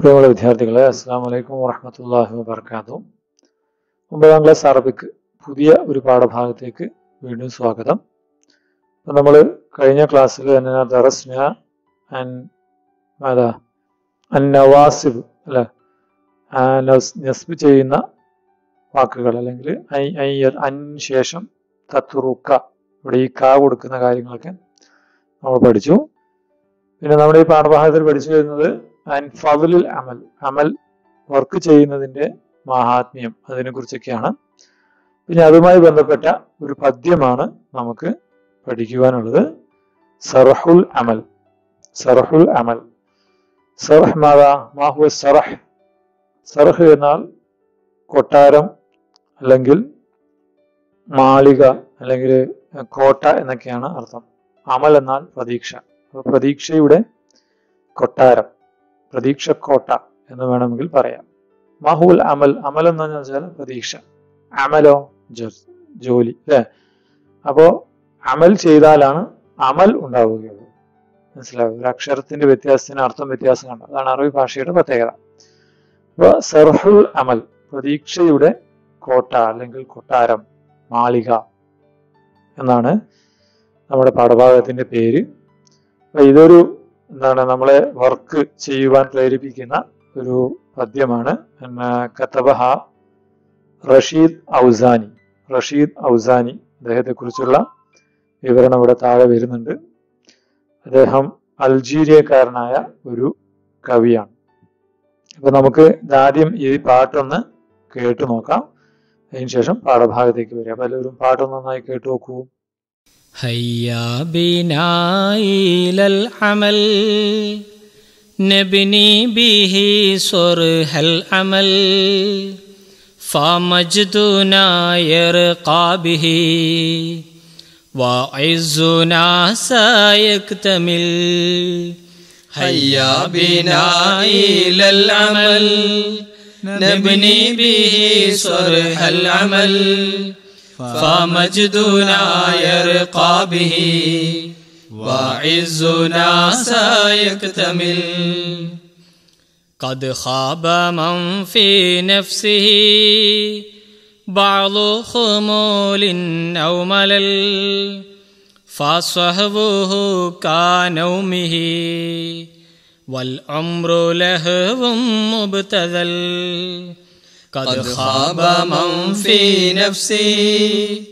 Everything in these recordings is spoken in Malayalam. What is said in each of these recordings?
പ്രിയമുള്ള വിദ്യാർത്ഥികളെ അസ്സാം വലൈക്കും വറഹമത്തല്ലാഹി വാബർക്കാത്തു ഒമ്പതാം ക്ലാസ് അറബിക്ക് പുതിയ ഒരു പാഠഭാഗത്തേക്ക് വീണ്ടും സ്വാഗതം. അപ്പം നമ്മൾ കഴിഞ്ഞ ക്ലാസ്സിൽ തന്നെ ദറസ്ന ആൻ അതാ അൻ നവാസിബ് അല്ലെ? നസ്ബ് ചെയ്യുന്ന വാക്കുകൾ അല്ലെങ്കിൽ അന് ശേഷം തത്തുറുക്ക ഇവിടെ ഈ കാ കൊടുക്കുന്ന കാര്യങ്ങളൊക്കെ നമ്മൾ പഠിച്ചു. പിന്നെ നമ്മുടെ ഈ പാഠഭാഗത്തിൽ പഠിച്ചു വരുന്നത് അൻ ഫضലുൽ അമൽ അമൽ വർക്ക് ചെയ്യുന്നതിന്റെ മഹാത്മ്യം അതിനെക്കുറിച്ചൊക്കെയാണ്. പിന്നെ അതുമായി ബന്ധപ്പെട്ട ഒരു പദ്യമാണ് നമുക്ക് പഠിക്കുവാനുള്ളത്. സറഹുൽ അമൽ സറഹുൽ അമൽ. സറഹ് മാതാ മാഹു സറഹ് സറഹ് എന്നാൽ കൊട്ടാരം അല്ലെങ്കിൽ മാളിക അല്ലെങ്കിൽ കോട്ട എന്നൊക്കെയാണ് അർത്ഥം. അമൽ എന്നാൽ പ്രതീക്ഷ. പ്രതീക്ഷയുടെ കൊട്ടാരം. പ്രതീക്ഷക്കോട്ട എന്ന് വേണമെങ്കിൽ പറയാം. മാഹുൽ അമൽ അമൽ എന്ന് വെച്ചാൽ പ്രതീക്ഷ. അമലോ ജോലി അല്ലെ? അപ്പോ അമൽ ചെയ്താലാണ് അമൽ ഉണ്ടാവുകയുള്ളൂ. മനസ്സിലാവും ഒരു അക്ഷരത്തിന്റെ വ്യത്യാസത്തിന് അർത്ഥം വ്യത്യാസം കണ്ടു അതാണ് അറബി ഭാഷയുടെ പ്രത്യേകത. അപ്പൊ സർഹുൽ അമൽ പ്രതീക്ഷയുടെ കോട്ട അല്ലെങ്കിൽ കൊട്ടാരം മാളിക എന്നാണ് നമ്മുടെ പാഠഭാഗത്തിന്റെ പേര്. ഇതൊരു എന്താണ് നമ്മളെ വർക്ക് ചെയ്യുവാൻ പ്രേരിപ്പിക്കുന്ന ഒരു പദ്യമാണ്. കത്തബഹ റഷീദ് ഔസാനി. റഷീദ് ഔസാനി അദ്ദേഹത്തെ കുറിച്ചുള്ള വിവരണം ഇവിടെ താഴെ വരുന്നുണ്ട്. അദ്ദേഹം അൾജീരിയക്കാരനായ ഒരു കവിയാണ്. അപ്പൊ നമുക്ക് ആദ്യം ഈ പാട്ടൊന്ന് കേട്ടു നോക്കാം. അതിനുശേഷം പാഠഭാഗത്തേക്ക് വരിക അപ്പൊ എല്ലാവരും പാട്ടൊന്ന് നന്നായി കേട്ടു നോക്കൂ. هيا بنا إلى العمل. نبني به صرح العمل. فمجدنا يرقى به. وعزنا سيكتمل. هيا بنا إلى العمل. نبني به صرح العمل. فمجدنا يرقى به وعزنا سيكتمل. قد خاب من في نفسه بعض خمول أو ملل فصحبه كنومه. والعمر لهو مبتذل. قد خاب من في نفسه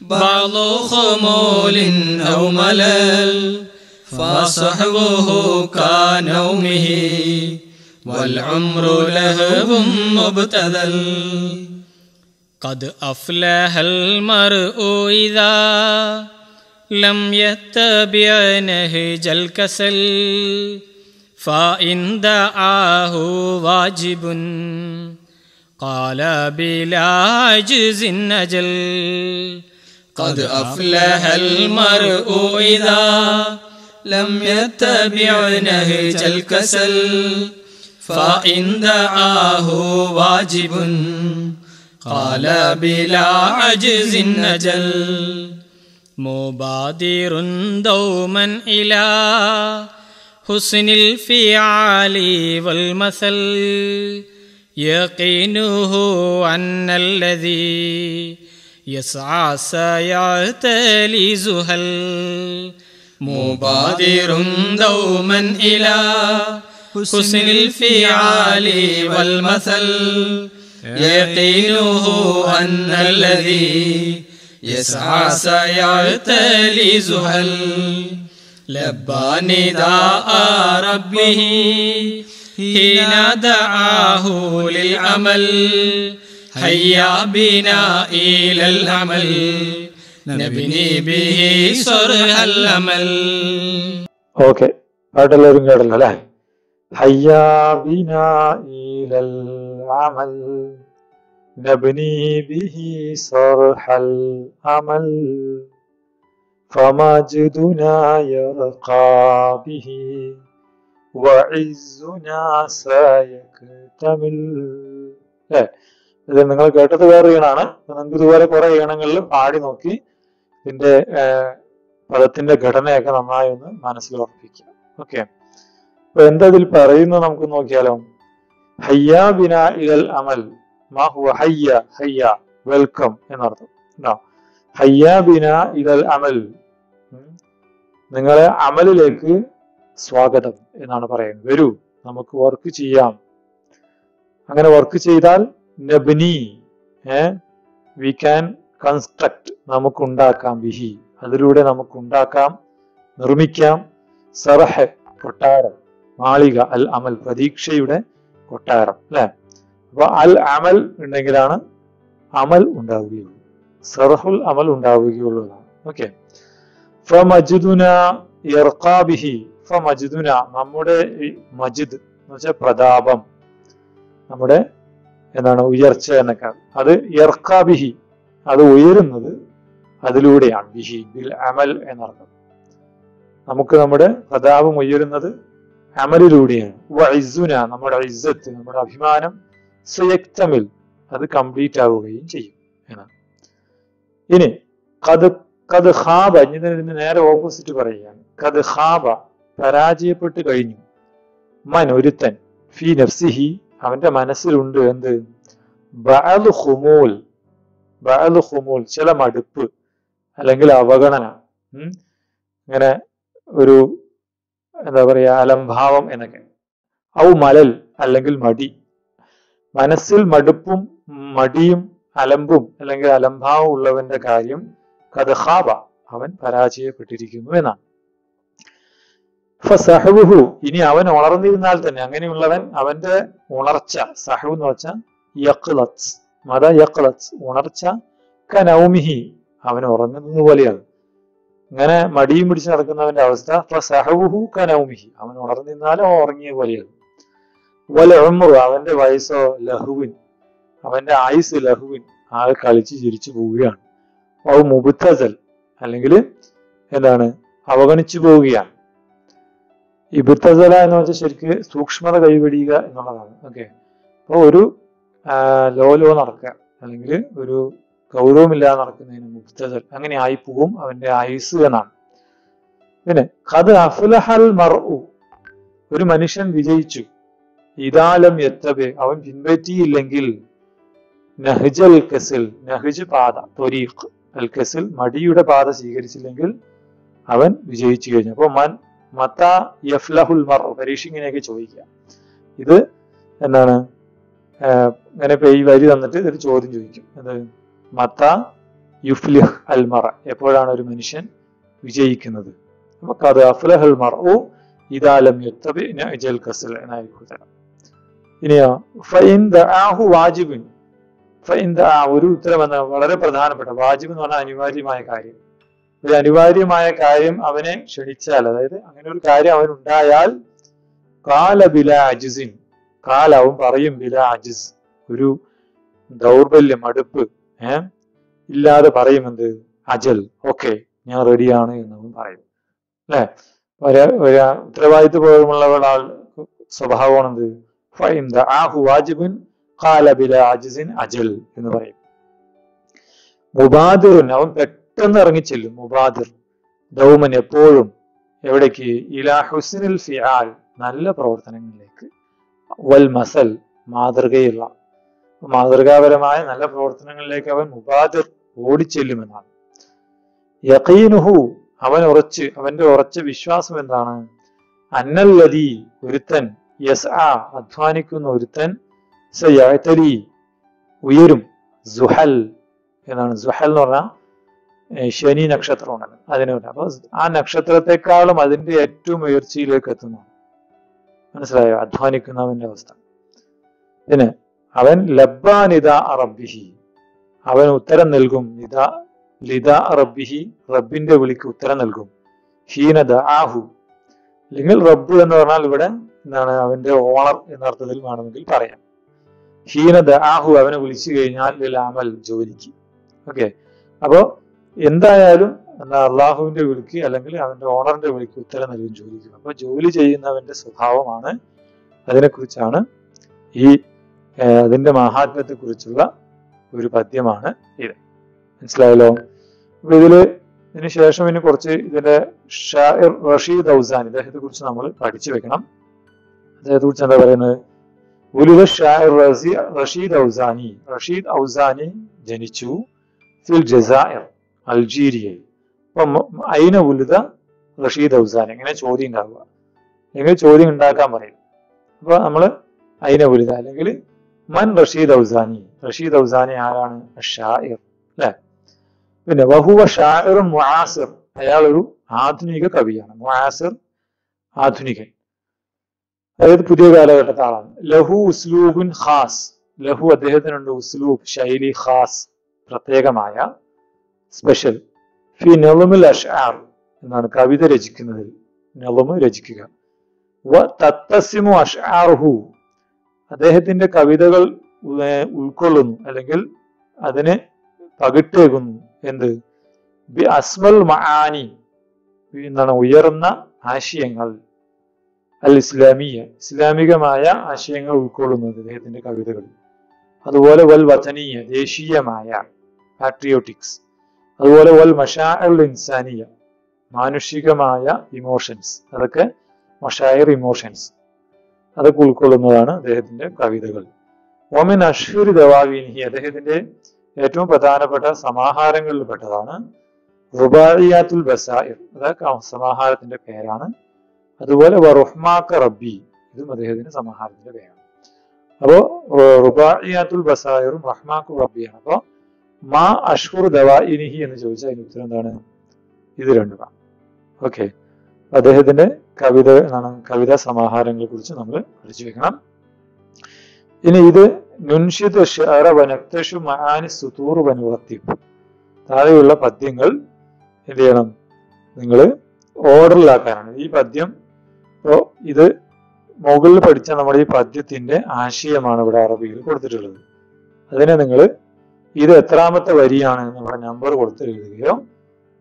بعض خمول أو ملل فصحبه كنومه والعمر لهو مبتذل. قد أفلح المرء إذا لم يتبع نهج الكسل فإن دعاه واجب. قال بلا عجز أجل قد أفلح المرء إذا لم يتبع نهج الكسل. فإن دعاه واجب. قال بلا عجز أجل مبادر دوما إلى حسن الفعال والمثل. يقينه أن الذي يسعى سيعتلي زهل مبادر دوما إلى حسن الفعال والمثل. يقينه أن الذي يسعى سيعتلي زهل لبى نداء ربه حين دعاه للعمل هيا بنا إلى العمل نبني به صرح الأمل ഓക്കെ പാട്ടെല്ലാവരും കേട്ടല്ലോ അല്ലെ ഹയ്യാ ബിനാ ഇലൽ അമൽ നബ്നി ബിഹി സർഹൽ അമൽ فمجدنا يرقى به തമിൽ. അല്ലേ ഇത് നിങ്ങൾ കേട്ടത് വേറെ ഈണാണ്. നമുക്ക് ഇതുപോലെ കുറെ ഈണങ്ങളിൽ പാടി നോക്കി ഇതിന്റെ പദത്തിന്റെ ഘടനയൊക്കെ നന്നായി ഒന്ന് മനസ്സിലോർപ്പിക്കുക ഓക്കെ. അപ്പൊ എന്താ ഇതിൽ പറയുന്നത് നമുക്ക് നോക്കിയാലോ. ഹയ്യ ബിന ഇലൽ അമൽ. മാഹു ഹയ്യ ഹയ്യ വെൽക്കം എന്നർത്ഥം. ഹയ്യ ബിന ഇലൽ അമൽ. നിങ്ങളെ അമലിലേക്ക് സ്വാഗതം എന്നാണ് പറയുന്നത്. വരൂ നമുക്ക് വർക്ക് ചെയ്യാം. അങ്ങനെ വർക്ക് ചെയ്താൽ നബ്നി ഏ വി ക്യാൻ കൺസ്ട്രക്ട് നമുക്കുണ്ടാക്കാം ബിഹി. അതിലൂടെ നമുക്കുണ്ടാക്കാം നിർമ്മിക്കാം. സറഹ് കൊട്ടാരം. മാളിക അൽ അമൽ പ്രതീക്ഷയുടെ കൊട്ടാരം അല്ലെ? അപ്പൊ അൽ അമൽ ഉണ്ടെങ്കിലാണ് അമൽ ഉണ്ടാവുകയുള്ളൂ. സറഹുൽ അമൽ ഉണ്ടാവുകയുള്ളതാണ് ഓക്കെ. ഫമജിദുന ഇർഖാബിഹി ഫമജിദുന നമ്മുടെ മജിദ് എന്ന് വെച്ചാൽ പ്രതാപം. നമ്മുടെ എന്താണ് ഉയർച്ച എന്നൊക്കെ. അത് ഇർക്കാബിഹി അത് ഉയരുന്നത് അതിലൂടെയാണ്. ബിഹി ബിൽ അമൽ എന്നർത്ഥം. നമുക്ക് നമ്മുടെ പ്രതാപം ഉയരുന്നത് അമലിലൂടെയാണ്. വൈസുന നമ്മുടെ ഇസ്സത്ത് നമ്മുടെ അഭിമാനം സുയക്തമിൽ അത് കംപ്ലീറ്റ് ആവുകയും ചെയ്യും എന്നാണ്. ഇനി കത് കത് ഹാബ ഇനി നേരെ ഓപ്പോസിറ്റ് പറയുകയാണ്. കത് ഹാബ പരാജയപ്പെട്ട് കഴിഞ്ഞു. മൻ ഒരുത്തൻ ഫി നഫ്സിഹി അവന്റെ മനസ്സിലുണ്ട് എന്ത്? ചില മടുപ്പ് അല്ലെങ്കിൽ അവഗണന. ഇങ്ങനെ ഒരു എന്താ പറയാ അലംഭാവം എന്നൊക്കെ. ഔ മലൽ അല്ലെങ്കിൽ മടി. മനസ്സിൽ മടുപ്പും മടിയും അലമ്പും അല്ലെങ്കിൽ അലംഭാവം ഉള്ളവന്റെ കാര്യം കഥഹാബ അവൻ പരാജയപ്പെട്ടിരിക്കുന്നു എന്നാണ്. ഫസഹുഹു. ഇനി അവൻ ഉണർന്നിരുന്നാൽ തന്നെ അങ്ങനെയുള്ളവൻ അവന്റെ ഉണർച്ച സഹു എന്ന് വെച്ചാൽ യക്ലത്ത് മത യക്ലത്ത് ഉണർച്ച. കനൗമിഹി. അവൻ ഉറങ്ങുന്നത് പോലെയാണ്. ഇങ്ങനെ മടിയും പിടിച്ച് നടക്കുന്നവന്റെ അവസ്ഥ സഹുഹു കനൗമിഹി. അവൻ ഉണർന്നിരുന്നാലും ഉറങ്ങിയ പോലെയാണ്. വല ഉമറു അവന്റെ വയസ്സോ ലഹുവിൻ. അവന്റെ ആയുസ് ലഹുവിൻ. ആൾ കളിച്ച് ചിരിച്ചു പോവുകയാണ്. ഔ മുബുത്തസൽ അല്ലെങ്കിൽ എന്താണ്? അവഗണിച്ചു പോവുകയാണ്. ഇബുത്തസല എന്ന് വെച്ചാൽ ശരിക്ക് സൂക്ഷ്മത കൈവടിയുക എന്നുള്ളതാണ്. ഓക്കെ അപ്പോൾ ഒരു ലോ ലോ നടക്കുക. അല്ലെങ്കിൽ ഒരു ഗൗരവമില്ലാതെ നടക്കുന്നതിന് മുക്തജൽ അങ്ങനെ ആയി ആയിപ്പോവും അവന്റെ ആയുസ് എന്നാണ്. പിന്നെ കത് അഫുലഹൽ മർഉ. ഒരു മനുഷ്യൻ വിജയിച്ചു. ഇതാലം എത്തബെ അവൻ പിൻപറ്റിയില്ലെങ്കിൽ നഹ്ജൽ കസിൽ നഹ്ജ് പാത ത്വരീഖ് അൽ കസിൽ മടിയുടെ പാത സ്വീകരിച്ചില്ലെങ്കിൽ അവൻ വിജയിച്ചു കഴിഞ്ഞു. അപ്പോൾ മൻ മത്ത യഫ്ലഹുൽ മർ പരീക്ഷ ഇങ്ങനെയൊക്കെ ചോദിക്കുക. ഇത് എന്താണ്? ഇങ്ങനെ ഈ വരി തന്നിട്ട് ഇതൊരു ചോദ്യം ചോദിക്കും. അത് മത്ത യുഫ്ലിഹ് അൽ എപ്പോഴാണ് ഒരു മനുഷ്യൻ വിജയിക്കുന്നത്? നമുക്ക് അത് അഫ്ലഹൽ മർ ഓ ഇതാലം യുത്തബി കസൽ ഇനിയോ ഫൈൻ ദാഹു വാജിബിൻ. ഫൈൻ ദാ ഒരു ഉത്തരം വളരെ പ്രധാനപ്പെട്ട വാജിബ് എന്ന് പറഞ്ഞാൽ അനിവാര്യമായ കാര്യം. ഒരു അനിവാര്യമായ കാര്യം അവനെ ക്ഷണിച്ചാൽ അതായത് അങ്ങനെ ഒരു കാര്യം അവൻ ഉണ്ടായാൽ കാല ബില അജിസിൻ കാലവൻ പറയും ബില അജിസ് ഒരു ദൗർബല്യം അടുപ്പ് ഏ? ഇല്ലാതെ പറയും എന്ത്? അജൽ. ഓക്കെ ഞാൻ റെഡിയാണ് എന്നും പറയും. അല്ലെ? ഒരു ഉത്തരവാദിത്വ ബോധമുള്ള ആൾ സ്വഭാവമാണ് എന്ത് വാജിബുൻ കാല ബില അജിസിൻ അജൽ എന്ന് പറയും. മുബാദിറുൻ അവൻ പെട്ടെന്ന് ഇറങ്ങിച്ചെല്ലും മുബാദിർ ദൗമൻ എപ്പോഴും എവിടേക്ക്? ഇലാ ഹുസിനിൽ ഫിയാൽ നല്ല പ്രവർത്തനങ്ങളിലേക്ക്. വൽ മസൽ മാതൃകയുള്ള മാതൃകാപരമായ നല്ല പ്രവർത്തനങ്ങളിലേക്ക് അവൻ മുബാദിർ ഓടിച്ചെല്ലുമെന്നാണ്. യഖീനുഹു അവൻ ഉറച്ച് അവന്റെ ഉറച്ച വിശ്വാസം എന്താണ്? അന്നല്ലതി ഒരുത്തൻ യസ് ആ അധ്വാനിക്കുന്ന ഒരുത്തൻ സയഅ്തലി ഉയരും സുഹൽ എന്നാണ്. സുഹൽ എന്ന് പറഞ്ഞാൽ ശനി നക്ഷത്രമുണ്ടല്ലോ അതിനുണ്ട് അപ്പൊ ആ നക്ഷത്രത്തെക്കാളും അതിന്റെ ഏറ്റവും ഉയർച്ചയിലേക്ക് എത്തുന്നു. മനസ്സിലായോ? അധ്വാനിക്കുന്നവന്റെ അവസ്ഥ. പിന്നെ അവൻ ലബ്ബാനിത റബ്ബിഹി. അവൻ ഉത്തരം നൽകും. നിത ലിത റബ്ബിഹി. റബ്ബിന്റെ വിളിക്ക് ഉത്തരം നൽകും. ഹീനദ ആഹു അല്ലെങ്കിൽ റബ്ബ് എന്ന് പറഞ്ഞാൽ ഇവിടെ എന്താണ്? അവന്റെ ഓണർ എന്ന അർത്ഥത്തിൽ വേണമെങ്കിൽ പറയാം. ഹീനദ ആഹു അവനെ വിളിച്ചു കഴിഞ്ഞാൽ ലാമൽ ജോലിക്ക്. ഓക്കെ? അപ്പോ എന്തായാലും എന്നാ അള്ളാഹുവിന്റെ വിളിക്ക് അല്ലെങ്കിൽ അവന്റെ ഓണറിന്റെ വിളിക്ക് ഉത്തരം നൽകും ജോലിക്ക്. അപ്പൊ ജോലി ചെയ്യുന്നവന്റെ സ്വഭാവമാണ് അതിനെക്കുറിച്ചാണ് ഈ അതിന്റെ മഹാത്മ്യത്തെ കുറിച്ചുള്ള ഒരു പദ്യമാണ് ഇത്. മനസ്സിലായല്ലോ? അപ്പൊ ഇതിൽ ഇതിന് ശേഷം ഇനി കുറച്ച് ഇതിന്റെ ഷാഇർ റഷീദ് ഔസാൻ ഇദ്ദേഹത്തെ കുറിച്ച് നമ്മൾ പഠിച്ചു വെക്കണം. അദ്ദേഹത്തെ കുറിച്ച് എന്താ പറയുന്നത്? ഉലുദ ഷായർ റഷീദ് ഔസാനി റഷീദ് ഔസാനി ജനിച്ചു ഫിൽ ജസായർ അൾജീരിയയിൽ അപ്പം അയിന ഉലുത റഷീദ് ഔസാനി ഇങ്ങനെ ചോദ്യം ഉണ്ടാവുക അല്ലെങ്കിൽ ചോദ്യം ഉണ്ടാക്കാൻ പറയും. അപ്പൊ നമ്മൾ അയിന ഉലുത അല്ലെങ്കിൽ മൻ റഷീദ് ഔസാനി റഷീദ് ഔസാനി ആരാണ്? ഷായിർ അല്ലെ? പിന്നെ വഹുവ ഷായറും മുആസിർ അയാൾ ഒരു ആധുനിക കവിയാണ്. മുആസിർ ആധുനികൻ. അതായത് പുതിയ കാലഘട്ടത്തെ ആളാണ്. ലഹു ഉസ്ലൂബുൻ ഖാസ്. ലഹു അദ്ദേഹത്തിനുണ്ട്. ഉസ്ലൂബ് ശൈലി ഖാസ്. പ്രത്യേകമായ സ്പെഷ്യൽ ഫി നെളുമിൽ അഷ്ആർ എന്നാണ് കവിത രചിക്കുന്നതിൽ നെളുമ് രചിക്കുക. വ തത്തസിമു അഷ്ആർഹു. അദ്ദേഹത്തിന്റെ കവിതകൾ ഉൾക്കൊള്ളുന്നു അല്ലെങ്കിൽ അതിനെ പകിട്ടേകുന്നു എന്ത്? ബി അസ്മൽ മഹാനി എന്നാണ് ഉയർന്ന ആശയങ്ങൾ. അൽ ഇസ്ലാമിയ ഇസ്ലാമികമായ ആശയങ്ങൾ ഉൾക്കൊള്ളുന്നത് അദ്ദേഹത്തിന്റെ കവിതകൾ. അതുപോലെ വൽ വചനീയ ദേശീയമായ പാട്രിയോട്ടിക്സ് അതുപോലെ വൽ മഷാഅൽ ഇൻസാനിയ മാനുഷികമായ ഇമോഷൻസ് അതൊക്കെ മഷായർ ഇമോഷൻസ് അതൊക്കെ ഉൾക്കൊള്ളുന്നതാണ് അദ്ദേഹത്തിന്റെ കവിതകൾ. ഒമിൻ അഷ്ഹുരി ദവാവിനി അദ്ദേഹത്തിന്റെ ഏറ്റവും പ്രധാനപ്പെട്ട സമാഹാരങ്ങളിൽ പെട്ടതാണ് റുബായിയാത്തുൽ ബസായിർ അതൊക്കെ സമാഹാരത്തിന്റെ പേരാണ്. അതുപോലെ വറുഹ്മാക്ക റബ്ബി ഇതും അദ്ദേഹത്തിന്റെ സമാഹാരത്തിന്റെ പേരാണ്. അപ്പോ റുബായിയാത്തുൽ ബസായിറും റഹ്മാക്കു റബ്ബിയാണ്. അപ്പോ മാ അഷ്ഹുർ ദവാഇനിഹി എന്ന് ചോദിച്ചാൽ അതിന് ഉത്തരം എന്താണ്? ഇത് രണ്ടുമാണ്. ഓക്കെ അദ്ദേഹത്തിന്റെ കവിത എന്താണ് കവിതാ സമാഹാരങ്ങളെ കുറിച്ച് നമ്മൾ പഠിച്ചു വെക്കണം. ഇനി ഇത് വനക്തഷു മഹാനി സുതൂർ വനുവർത്തിപ്പ് താഴെയുള്ള പദ്യങ്ങൾ എന്ത് ചെയ്യണം? നിങ്ങൾ ഓർഡറിലാക്കാനാണ്. ഈ പദ്യം ഇപ്പോ ഇത് മുകളിൽ പഠിച്ച നമ്മുടെ ഈ പദ്യത്തിന്റെ ആശയമാണ് ഇവിടെ അറബിയിൽ കൊടുത്തിട്ടുള്ളത്. അതിനെ നിങ്ങൾ ഇത് എത്രാമത്തെ വരിയാണ് എന്നുള്ള നമ്പർ കൊടുത്ത് എഴുതുകയോ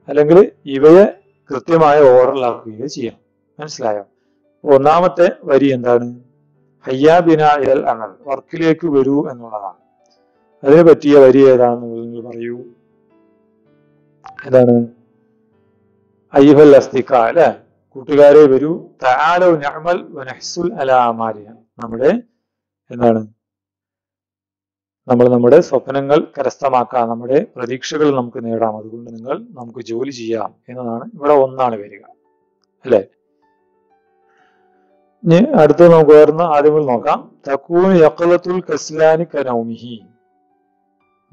അല്ലെങ്കിൽ ഇവയെ കൃത്യമായ ഓർഡറിലാക്കുകയോ ചെയ്യാം. മനസ്സിലായോ? ഒന്നാമത്തെ വരി എന്താണ്? ഹയ്യാബിന ഇരൽ അങ്ങൾ വർക്കിലേക്ക് വരൂ എന്നുള്ളതാണ്. അതിനെ പറ്റിയ വരി ഏതാണെന്ന് നിങ്ങൾ പറയൂ. ഏതാണ് അയ്യുഹൽ അസ്തിക്ക അല്ലെ? കൂട്ടുകാരെ വരൂ. താലോ ഞമൽ നമ്മുടെ എന്താണ്? നമ്മൾ നമ്മുടെ സ്വപ്നങ്ങൾ കരസ്ഥമാക്കാം നമ്മുടെ പ്രതീക്ഷകൾ നമുക്ക് നേടാം. അതുകൊണ്ട് നിങ്ങൾ നമുക്ക് ജോലി ചെയ്യാം എന്നതാണ് ഇവിടെ ഒന്നാണ് വരിക. അല്ലേ? ഇനി അടുത്ത് നമുക്ക് വരുന്ന ആദ്യം നോക്കാം. തക്കൂൻ യക്കലത്തുൽ കസ്ലാനി കനൗമിഹി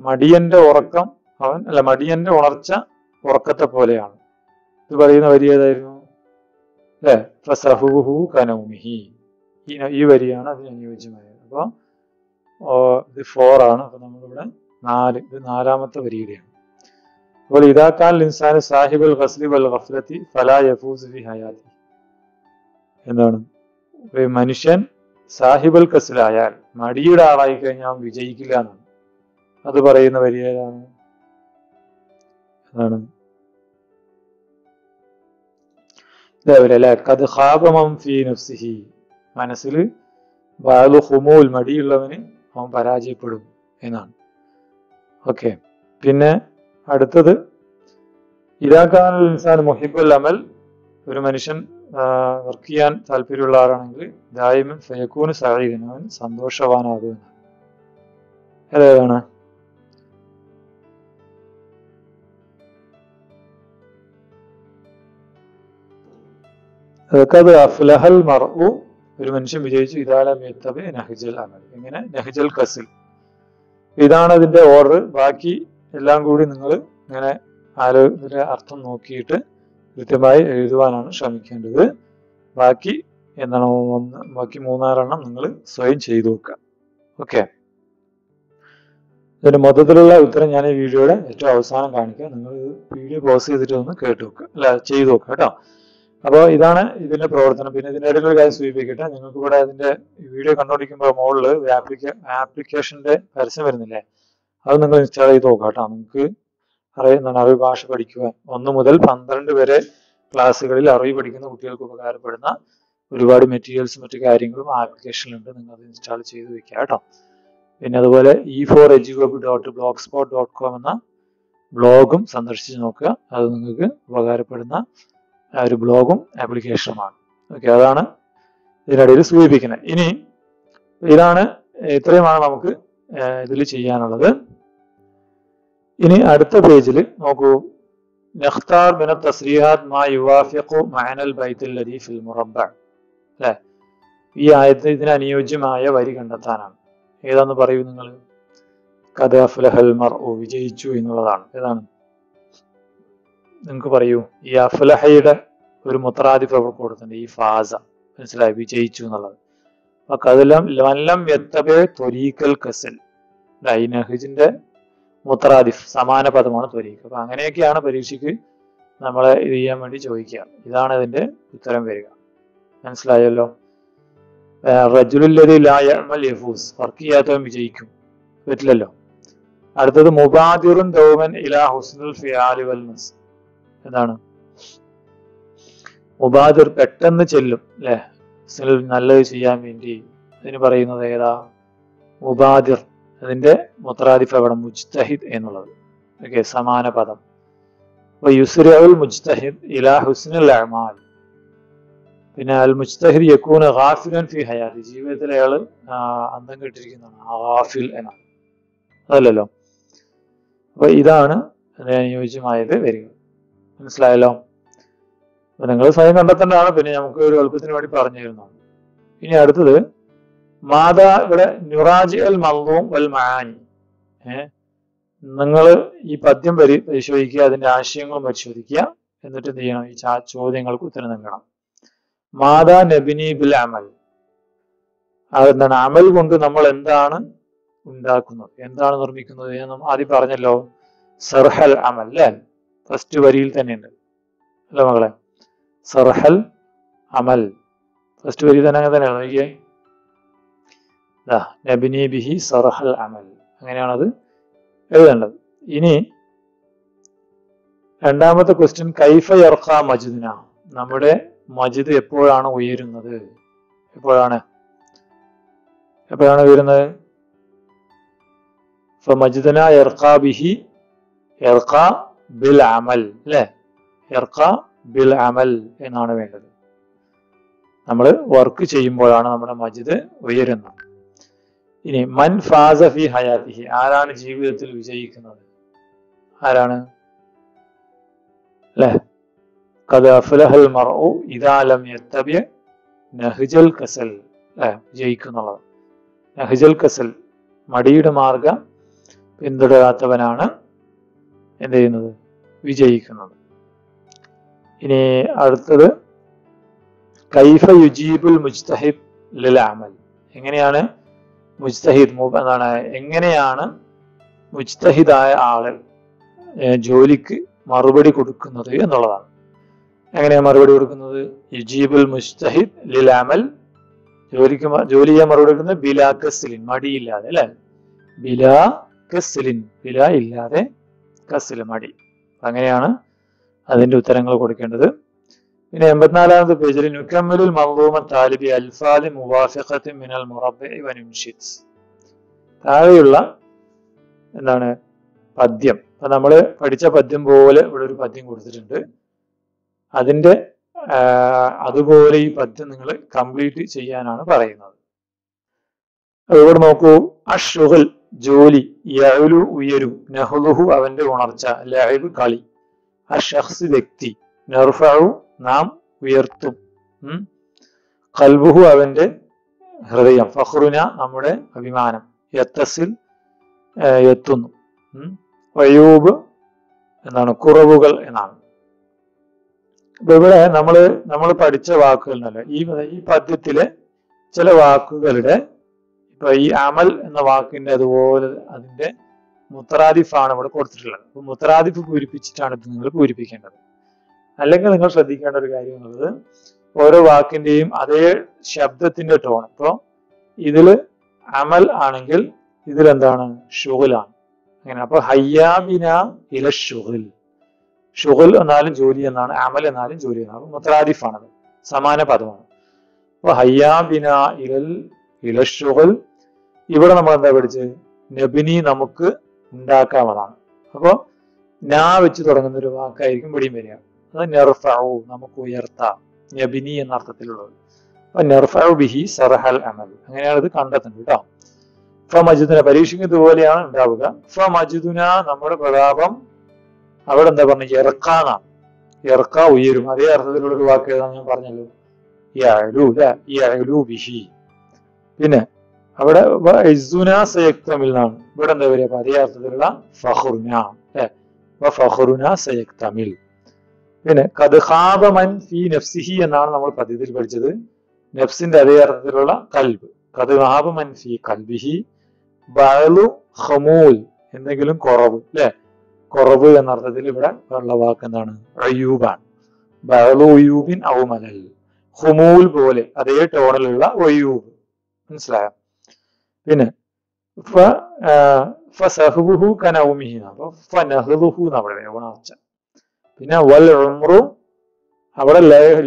മടിയന്റെ ഉറക്കം അവൻ അല്ല മടിയന്റെ ഉണർച്ച ഉറക്കത്തെ പോലെയാണ്. ഇത് പറയുന്ന വരി ഏതായിരുന്നു? അല്ലേ? കനൗമിഹി ഈ വരിയാണ് അതിന് അനുയോജ്യമായത്. അപ്പൊ ഓ, ഇത് ഫോർ ആണ്. അപ്പൊ നമ്മളിവിടെ നാല്. ഇത് നാലാമത്തെ വരിയുടെയാണ്. അപ്പോൾ ഇതാക്കാൻ ഇൻസാൻ സാഹിബുൽ ഖസ്ലി വൽ ഗഫ്ലത്തി ഫലാ യഫൂസ് ഫി ഹയാത്തി. എന്താണ്? ഒരു മനുഷ്യൻ സാഹിബുൽ കസിലായാൽ മടിയുടെ ആളായി കഴിഞ്ഞാൽ അവൻ വിജയിക്കില്ല എന്നാണ്. അത് പറയുന്ന വരി ഏതാണ്? എന്താണ്? നഫ്സിഹി. മനസ്സിൽ മടിയുള്ളവന് അവൻ പരാജയപ്പെടും എന്നാണ്. ഓക്കെ പിന്നെ അടുത്തത് ഇതാക്കാൻ ഇൻസാൻ മുഹിബുൽ അമൽ ഒരു മനുഷ്യൻ വർക്ക് ചെയ്യാൻ താല്പര്യമുള്ള ആളാണെങ്കിൽ ദായിമൻ ഫയക്കൂന് സഹീദൻ അവൻ സന്തോഷവാനാകുമെന്നാണ് ഏതാണ്? അതൊക്കെ അത് അഫ്ലഹൽ മർഉ ഒരു മനുഷ്യൻ വിജയിച്ചു ഇതാലം യത്തബി നഹ്ജൽ അമൽ ഇങ്ങനെ നഹ്ജൽ കസിൽ ഇതാണ് അതിന്റെ ഓർഡർ ബാക്കി എല്ലാം കൂടി നിങ്ങൾ ഇങ്ങനെ ആലോ ഇതിന്റെ അർത്ഥം നോക്കിയിട്ട് കൃത്യമായി എഴുതുവാനാണ് ശ്രമിക്കേണ്ടത്. ബാക്കി എന്താണ് ഒന്ന് ബാക്കി മൂന്നാലെണ്ണം നിങ്ങൾ സ്വയം ചെയ്തു നോക്കുക. ഓക്കെ ഇതിന്റെ മൊത്തത്തിലുള്ള ഉത്തരം ഞാൻ ഈ വീഡിയോയുടെ ഏറ്റവും അവസാനം കാണിക്കാം. നിങ്ങൾ വീഡിയോ പോസ് ചെയ്തിട്ട് ഒന്ന് കേട്ട് നോക്കുക. അല്ല ചെയ്തു നോക്കുക കേട്ടോ. അപ്പോൾ ഇതാണ് ഇതിന്റെ പ്രവർത്തനം. പിന്നെ ഇതിന്റെ ഇടയിൽ ഒരു കാര്യം സൂചിപ്പിക്കട്ടെ. നിങ്ങൾക്ക് ഇവിടെ അതിന്റെ വീഡിയോ കണ്ടുപിടിക്കുമ്പോൾ മുകളിൽ ആപ്ലിക്ക ആപ്ലിക്കേഷന്റെ പരസ്യം വരുന്നില്ലേ? അത് നിങ്ങൾ ഇൻസ്റ്റാൾ ചെയ്ത് നോക്കാം കേട്ടോ. നിങ്ങൾക്ക് അറിയുന്നതാണ് അറിവ് ഭാഷ പഠിക്കുക. ഒന്ന് മുതൽ പന്ത്രണ്ട് വരെ ക്ലാസ്സുകളിൽ അറിവ് പഠിക്കുന്ന കുട്ടികൾക്ക് ഉപകാരപ്പെടുന്ന ഒരുപാട് മെറ്റീരിയൽസും മറ്റു കാര്യങ്ങളും ആപ്ലിക്കേഷനിലുണ്ട്. നിങ്ങൾ അത് ഇൻസ്റ്റാൾ ചെയ്ത് വെക്കുക കേട്ടോ. പിന്നെ അതുപോലെ e four എജ്യൂബ് dot blogspot dot com എന്ന ബ്ലോഗും സന്ദർശിച്ച് നോക്കുക. അത് നിങ്ങൾക്ക് ഉപകാരപ്പെടുന്ന ഒരു ബ്ലോഗും ആപ്ലിക്കേഷനുമാണ്. ഓക്കെ അതാണ് ഇതിനിടയിൽ സൂചിപ്പിക്കുന്നത്. ഇനി ഇതാണ് ഇത്രയുമാണ് നമുക്ക് ഇതിൽ ചെയ്യാനുള്ളത്. ഇനി അടുത്ത പേജിൽ നോക്കൂ. നഖ്താർ മിന തസ്രീഹാത് മാ യുവാഫിഖു മഅനൽ ബൈത്തുൽ ലദീ ഫിൽ മുറബ്ബ. അല്ലേ? ഈ ആയത്തിന് ഇതിന് അനുയോജ്യമായ വരി കണ്ടെത്താനാണ്. ഏതാന്ന് പറയൂ നിങ്ങൾ കഥ മർഉ മർ വിജയിച്ചു എന്നുള്ളതാണ്. ഏതാണ്? നിങ്ങൾക്ക് പറയൂ ഈ അഫ്ലഹയുടെ ഒരു മുത്രാദിഫ് അവിടെ കൊടുത്തിട്ടുണ്ട് ഈ ഫാസ. മനസ്സിലായി? വിജയിച്ചു എന്നുള്ളത്. അപ്പൊ കതിലം ലല്ലം വ്യക്തപേ തൊരീക്കൽ കസൽ. ഈ നഹിജിന്റെ മുത്രാദിഫ് സമാന പദമാണ് ത്വരീഖ് അപ്പൊ അങ്ങനെയൊക്കെയാണ് പരീക്ഷയ്ക്ക് നമ്മളെ ഇത് ചെയ്യാൻ വേണ്ടി ചോദിക്കുക. ഇതാണ് ഇതിന്റെ ഉത്തരം വരിക. മനസ്സിലായല്ലോ? റജുലുല്ലതി ലായമൽ യഫൂസ്. വർക്ക് ചെയ്യാത്തവൻ വിജയിക്കും. പറ്റില്ലല്ലോ? അടുത്തത് മുബാദിറുൻ ദൗമൻ ഇലാ ഹുസ്നുൽ ഫിയാലി വൽമസ് എന്താണ് മുബാദിർ പെട്ടെന്ന് ചെല്ലും അല്ലെ നല്ലത് ചെയ്യാൻ വേണ്ടി. അതിന് പറയുന്നത് ഏതാ? മുബാദിർ അതിന്റെ മുത്രാദിഫ് അവിടെ മുജ്തഹിദ് എന്നുള്ളത്. ഓക്കെ സമാന പദം. അപ്പൊ യുസ്രഉൽ മുജ്തഹിദ് ഇലാ ഹുസ്നുൽ അമാൽ. പിന്നെ അൽ മുജ്തഹിദ് യക്കൂന ഗാഫിലൻ ഫി ഹയാതി ജീവിതത്തിൽ അയാൾ അന്തം കെട്ടിരിക്കുന്നതാണ്. ഗാഫിൽ എന്നാണ്. അതല്ലല്ലോ? അപ്പൊ ഇതാണ് അനുയോജ്യമായത് വരിക. മനസ്സിലായല്ലോ? നിങ്ങൾ സ്വയം കണ്ടെത്തേണ്ടതാണ്. പിന്നെ നമുക്ക് ഒരു എളുപ്പത്തിന് വേണ്ടി പറഞ്ഞു തരുന്നതാണ് ഇനി അടുത്തത് മാതാ ഇവിടെ നുറാജി അൽ മൽവും വൽ മാനി ഏഹ് നിങ്ങൾ ഈ പദ്യം പരി പരിശോധിക്കുക അതിന്റെ ആശയങ്ങളും പരിശോധിക്കുക എന്നിട്ട് എന്ത് ചെയ്യണം? ഈ ചോദ്യങ്ങൾക്ക് ഉത്തരം നൽകണം. മാതാ നബിനി ബിൽ അമൽ. അതെന്താണ് അമൽ കൊണ്ട് നമ്മൾ എന്താണ് ഉണ്ടാക്കുന്നത്? എന്താണ് നിർമ്മിക്കുന്നത്? ഞാൻ ആദ്യം പറഞ്ഞല്ലോ. സർഹൽ അമൽ അല്ലേ? ഫസ്റ്റ് വരിയിൽ തന്നെയുണ്ട്. അല്ല മകളെ സർഹൽ അമൽ. ഫസ്റ്റ് വരി തന്നെ അങ്ങനെ തന്നെയാണ്? നോക്കിയേ. നബിനി ബിഹി സർഹൽ അമൽ. അങ്ങനെയാണത് എഴുതേണ്ടത്. ഇനി രണ്ടാമത്തെ ക്വസ്റ്റ്യൻ കൈഫ യർഖ മജിദിന. നമ്മുടെ മജിദ് എപ്പോഴാണ് ഉയരുന്നത്? എപ്പോഴാണ്? എപ്പോഴാണ് ഉയരുന്നത്? മജിദന യർഖ ബിഹി യർഖ ബിൽ അമൽ അല്ലെ? ഇർക്ക ബിൽ അമൽ എന്നാണ് വേണ്ടത്. നമ്മൾ വർക്ക് ചെയ്യുമ്പോഴാണ് നമ്മുടെ മജിദ് ഉയരുന്നത്. ഇനി മൻ ഫാസ ഫി ഹയാത്തിഹി ആരാണ് ജീവിതത്തിൽ വിജയിക്കുന്നത്? ആരാണ്? അല്ലെ? കഥ അഫുലഹൽ മറു ഇതാലം യത്തബ്യ നഹ്ജൽ കസൽ അല്ലെ? വിജയിക്കുന്നുള്ളത്. നഹ്ജൽ കസൽ മടിയുടെ മാർഗം പിന്തുടരാത്തവനാണ് എന്ത് ചെയ്യുന്നത്? വിജയിക്കുന്നത്. ഇനി അടുത്തത് കൈഫ യുജീബുൽ മുജ്തഹിദ് ലിൽ എങ്ങനെയാണ് മുജ്തഹിദ് എന്താണ് എങ്ങനെയാണ് മുജ്തഹിദായ ആൾ ജോലിക്ക് മറുപടി കൊടുക്കുന്നത് എന്നുള്ളതാണ്. എങ്ങനെയാണ് മറുപടി കൊടുക്കുന്നത്? യുജീബുൽ മുസ്തഹിദ് ലിൽ ജോലിക്ക് ജോലി ചെയ്യാൻ മറുപടി കൊടുക്കുന്നത് ബിലാ കസ്ലിൻ മടിയില്ലാതെ അല്ലെ? ബിലാ കസ്ലിൻ ബില ഇല്ലാതെ കസ്ലിൻ മടി. അങ്ങനെയാണ് അതിന്റെ ഉത്തരങ്ങൾ കൊടുക്കേണ്ടത്. പിന്നെ എൺപത്തിനാലാമത്തെ പേജിൽ നുക്കമ്മലുൽ മൗലൂമ താലിബി അൽഫാലി മുവാഫിഖത്തി മിനൽ മുറബി വനുംഷിത് താഴെയുള്ള എന്താണ്? പദ്യം. അപ്പൊ നമ്മൾ പഠിച്ച പദ്യം പോലെ ഇവിടെ ഒരു പദ്യം കൊടുത്തിട്ടുണ്ട്. അതിന്റെ അതുപോലെ ഈ പദ്യം നിങ്ങൾ കംപ്ലീറ്റ് ചെയ്യാനാണ് പറയുന്നത്. അതുകൊണ്ട് നോക്കൂ. അഷുഹൽ ജോലി യഹലു ഉയരു നഹുലുഹു അവന്റെ ഉണർച്ച ലഹലു കളി. അഷഹ്സ് വ്യക്തി നെർഫു നാം ഉയർത്തും. കൽബുഹു അവന്റെ ഹൃദയം ഫഹ്റുന നമ്മുടെ അഭിമാനം യത്തസിൽ എത്തുന്നു. വയൂബ് എന്നാണ് കുറവുകൾ എന്നാണ്. അപ്പൊ ഇവിടെ നമ്മൾ നമ്മൾ പഠിച്ച വാക്കുകൾ ഈ ഈ പദ്യത്തിലെ ചില വാക്കുകളുടെ ഇപ്പൊ ഈ അമൽ എന്ന വാക്കിന്റെ അതുപോലെ അതിന്റെ മുത്തറാദിഫാണ് ഇവിടെ കൊടുത്തിട്ടുള്ളത്. അപ്പൊ മുത്തറാദിഫ് പൂരിപ്പിച്ചിട്ടാണ് ഇത് നിങ്ങൾ പൂരിപ്പിക്കേണ്ടത്. അല്ലെങ്കിൽ നിങ്ങൾ ശ്രദ്ധിക്കേണ്ട ഒരു കാര്യം എന്നുള്ളത് ഓരോ വാക്കിന്റെയും അതേ ശബ്ദത്തിന്റെ ടോൺ ഇപ്പൊ ഇതിൽ അമൽ ആണെങ്കിൽ ഇതിലെന്താണ്? ഷുഹുലാണ് അങ്ങനെ. അപ്പൊ ഹയ്യാബിന ഇല ഷുഹുൽ ഷുഹുൽ എന്നാലും ജോലി എന്നാണ് അമൽ എന്നാലും ജോലി എന്നാണ്. മുത്തറാദിഫാണത്. സമാന പദമാണ്. അപ്പൊ ഹയ്യാബിന ഇലൽ ഇല ഷുഗൽ ഇവിടെ നമ്മൾ എന്താ പഠിച്ചത് നബിനി നമുക്ക് ഉണ്ടാക്കാവുന്നതാണ്. അപ്പോ നാ വെച്ച് തുടങ്ങുന്ന ഒരു വാക്കായിരിക്കും ഇവിടെയും വരിക. അത് നെർഫാവു നമുക്ക് ഉയർത്താം. നബിനി എന്ന അർത്ഥത്തിലുള്ളത്. അപ്പൊ നെർഫാവു ബിഹി സർഹൽ അമൽ. അങ്ങനെയാണ് ഇത് കണ്ടെത്തുന്നത് കേട്ടോ. ഫ മജിദുന പരീക്ഷിക്കുന്നത് ഇതുപോലെയാണ് ഉണ്ടാവുക. ഫ മജിദുന നമ്മുടെ പ്രതാപം അവിടെ എന്താ പറഞ്ഞ? ഇറക്കാനാ ഇറക്ക ഉയരും. അതേ അർത്ഥത്തിലുള്ള ഒരു വാക്ക് ഏതാണ് ഞാൻ പറഞ്ഞല്ലോ. യഅലു ഈ യഅലു ബിഹി. പിന്നെ അവിടെ നിന്നാണ് ഇവിടെ എന്താ അപ്പൊ അതേ ഫഹുർന അല്ലെ? ഫഹുറുന സയക്തമിൽ. പിന്നെ കദ്ഹാബമൻ ഫി നഫ്സിഹി എന്നാണ് നമ്മൾ പദ്യത്തിൽ പഠിച്ചത്. നഫ്സിന്റെ അതേ അർത്ഥത്തിലുള്ള കൽബ്. കദ്ഹാബമൻ ഫി കൽബിഹി ബഅലു ഖമൂൽ. എന്തെങ്കിലും കുറവ്. അല്ലെ? കുറവ് എന്ന അർത്ഥത്തിൽ ഇവിടെ ഉള്ള വാക്ക് എന്താണ്? അയ്യൂബാണ് ബഅലു ഉയൂബിൻ ഔമലൽ മലൽ. ഹുമൂൽ പോലെ അതേ ടോണിലുള്ള ഒയ്യൂബ്. മനസ്സിലായോ? പിന്നെ പിന്നെ വൽ അവിടെ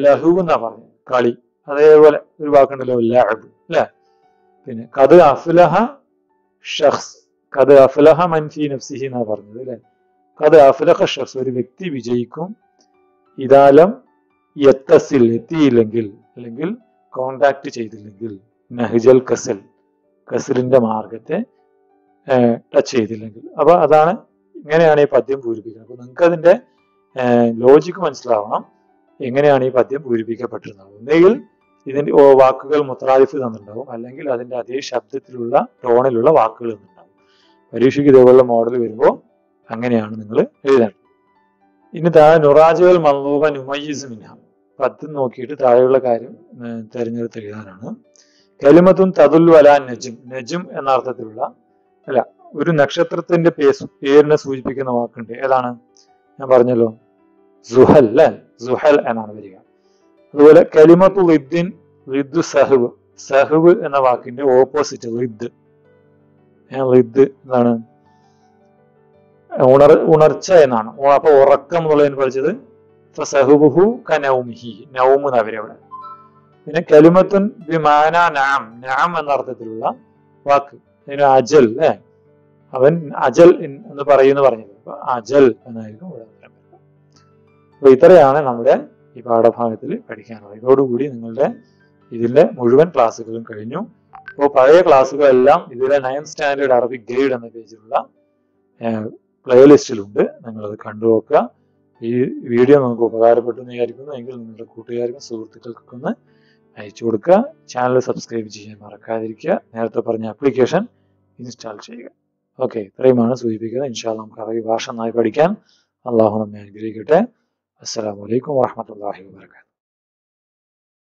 ലഹു പറഞ്ഞു കളി. അതേപോലെ ഒരു വാക്കുണ്ടല്ലോ ലഹബ് അല്ലെ? പിന്നെ കത് അഫ്ലഹ ഷഖ്സ് കത് അഫ്ലഹ മൻഫി നഫ്സിഹി എന്നാ പറഞ്ഞത് അല്ലെ? കത് അഫ്ലഹ ഷഖ്സ് ഒരു വ്യക്തി വിജയിക്കും ഇതാലം എത്തസിൽ എത്തിയില്ലെങ്കിൽ അല്ലെങ്കിൽ കോണ്ടാക്ട് ചെയ്തില്ലെങ്കിൽ. നഹ്ജൽ കസൽ കസലിന്റെ മാർഗത്തെ ടച്ച് ചെയ്തില്ലെങ്കിൽ. അപ്പൊ അതാണ് ഇങ്ങനെയാണ് ഈ പദ്യം പൂരിപ്പിക്കുന്നത്. അപ്പൊ നിങ്ങൾക്ക് അതിന്റെ ലോജിക്ക് മനസ്സിലാവണം എങ്ങനെയാണ് ഈ പദ്യം പൂരിപ്പിക്കപ്പെട്ടിരുന്നത്. ഒന്നുകിൽ ഇതിന്റെ വാക്കുകൾ മുത്രാദിഫ് തന്നിട്ടുണ്ടാവും. അല്ലെങ്കിൽ അതിന്റെ അതേ ശബ്ദത്തിലുള്ള ടോണിലുള്ള വാക്കുകൾ തന്നിട്ടുണ്ടാവും. പരീക്ഷയ്ക്ക് ഇതേപോലുള്ള മോഡൽ വരുമ്പോൾ അങ്ങനെയാണ് നിങ്ങൾ എഴുതേണ്ടത്. ഇനി താഴെ നുറാജുകൾ മന്ദൂബ നുമയ്യിസ് മിന പത്ത് നോക്കിയിട്ട് താഴെയുള്ള കാര്യം തെരഞ്ഞെടുത്ത് എഴുതാനാണ്. കലിമത്തും തതുൽ വല നജും. നജും എന്ന അർത്ഥത്തിലുള്ള അല്ല ഒരു നക്ഷത്രത്തിന്റെ പേരിനെ സൂചിപ്പിക്കുന്ന വാക്കുണ്ട്. ഏതാണ്? ഞാൻ പറഞ്ഞല്ലോ. സുഹൽ അല്ലെ? സുഹൽ എന്നാണ് വരിക. അതുപോലെ കലിമത്തു ലിദ്ദിൻ ലിദ്ദു സഹബ് സഹബ് എന്ന വാക്കിന്റെ ഓപ്പോസിറ്റ് ലിദ് ലിദ് എന്താണ് ഉണർ ഉണർച്ച എന്നാണ്. അപ്പൊ ഉറക്കം എന്നുള്ളതിന് പഠിച്ചത്. സഹുബുഹു കനൗമിഹി നൗമ് എന്നാ വരിക അവിടെ. പിന്നെ കലിമത്തുൻ വിമാന നാം. നാം എന്ന അർത്ഥത്തിലുള്ള വാക്ക്. അതിന് അജൽ അല്ലെ? അവൻ അജൽ എന്ന് പറയുന്നു പറഞ്ഞത്. അപ്പൊ അജൽ എന്നായിരിക്കും ഇവിടെ. അപ്പൊ ഇത്രയാണ് നമ്മുടെ ഈ പാഠഭാഗത്തിൽ പഠിക്കാനുള്ളത്. ഇതോടുകൂടി നിങ്ങളുടെ ഇതിന്റെ മുഴുവൻ ക്ലാസ്സുകളും കഴിഞ്ഞു. അപ്പോൾ പഴയ ക്ലാസ്സുകളെല്ലാം ഇതിലെ നയൻ സ്റ്റാൻഡേർഡ് അറബിക് ഗൈഡ് എന്ന പേജിലുള്ള പ്ലേലിസ്റ്റിലുണ്ട് നിങ്ങളത് കണ്ടുനോക്കുക. ഈ വീഡിയോ നിങ്ങൾക്ക് ഉപകാരപ്പെട്ടു എന്ന് വിചാരിക്കുന്നു. എങ്കിൽ നിങ്ങളുടെ കൂട്ടുകാർക്കും സുഹൃത്തുക്കൾക്കൊക്കെ ഒന്ന് അയച്ചു കൊടുക്കുക. ചാനൽ സബ്സ്ക്രൈബ് ചെയ്യാൻ മറക്കാതിരിക്കുക. നേരത്തെ പറഞ്ഞ ആപ്ലിക്കേഷൻ ഇൻസ്റ്റാൾ ചെയ്യുക. ഓക്കെ ഇത്രയുമാണ് സൂചിപ്പിക്കുന്നത്. ഇൻഷാല്ല നമുക്ക് അറബി ഭാഷ നന്നായി പഠിക്കാൻ അള്ളാഹു നമ്മെ അനുഗ്രഹിക്കട്ടെ. അസ്സലാമു അലൈക്കും വാഹമത്തല്ലാഹി വാബർക്കാത്തു